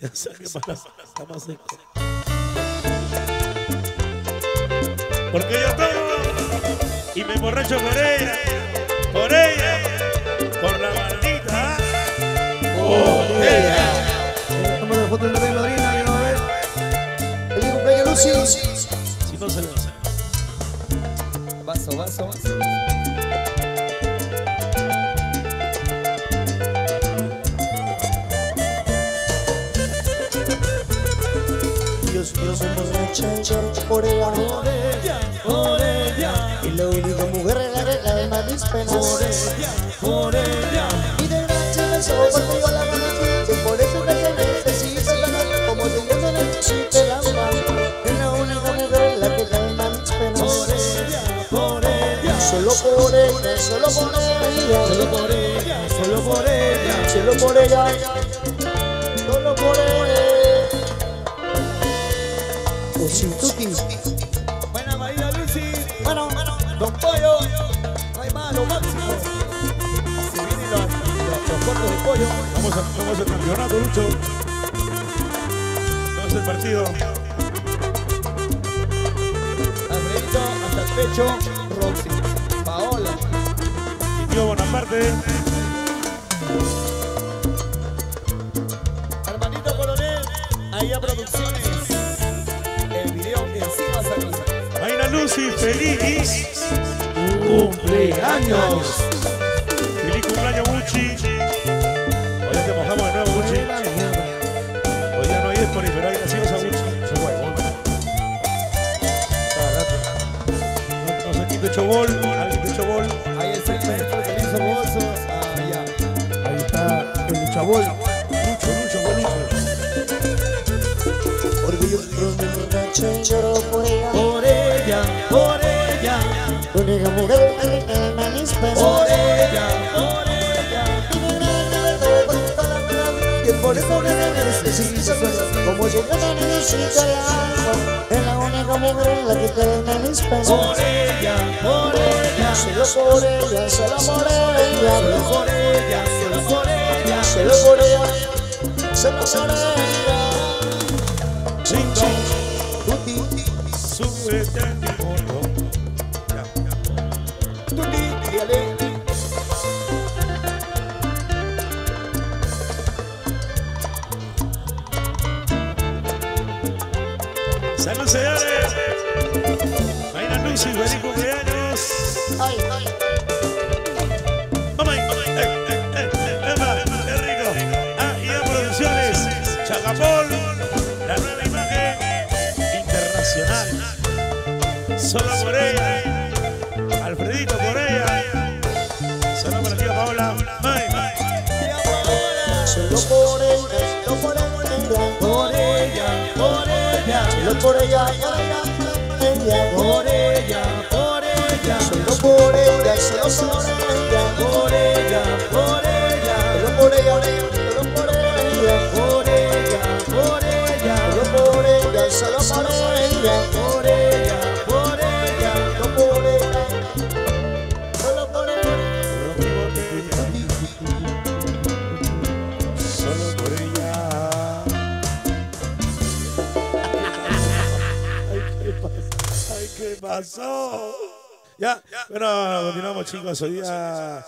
Ya sé qué pasa, está más seco. Porque yo tomo y me emborracho por ella, por ella, por la maldita. Por ella. Vamos a la foto del rey madrina, que no va a ver. El cumpleaños Lucy. Si no se le hace. Vaso, vaso, vaso. Dios, somos una chancha por ella, Por ella, por ella, y la única mujer la de más mis penas. por ella, por ella. Y de noche me sobo contigo a la gana, que por eso que te necesito como si yo no necesite el agua. Es la única mujer la que calma mis Por penas. ella, por ella, Solo por ella, solo por ella, solo por ella, solo por ella. solo por ella, sin tuti. Buena María Lucy, Bueno, Don Pollo, no hay más, lo máximo. Se vienen los, los, los cortos de pollo. Vamos a, vamos al campeonato, Lucho. Vamos al partido. Alfredito, hasta el pecho, Roxy, Paola. Mi tío Bonaparte. Hermanito Coronel, ahí a producciones. Lucy, feliz ¡Cumpleaños! Feliz cumpleaños, Gucci. Hoy te mojamos de nuevo, Gucci. Hoy ya no hay Espori, pero hay nacidos a Gucci. Soy huevón. No, sé quién te echó bol, alguien te echó bol. Ahí el seis maestro que le hizo bolsos. Allá. Ahí está el luchabol. La que calma mis penas. por ella, por ella. Que por eso que me necesito Como yo que me necesito el agua Es la única mujer la que calma mis penas Por ella, por ella, Solo por ella, solo por ella solo por ella, solo por ella. Solo por ella, solo por ella Ching, ching, Tuti, súbete a mi Tuti, dígale. Salud, señores. Mayra Lucy, feliz cumpleaños. ay, ay Vamos ahí. Eh, eh, eh, eh, qué rico. Ah, y a Producciones, Chacapol, la nueva imagen internacional. Solo por ella. Alfredito por ella. Solo por ella, solo por ella Por ella, por ella, Solo por ella, por ella por ella, Solo por ella, solo por ella por ella, por ella, Solo por ella, solo por ella por ella, por ella, Solo por ella, solo por ella, ¿qué pasó? Ya, bueno, continuamos chicos. Hoy día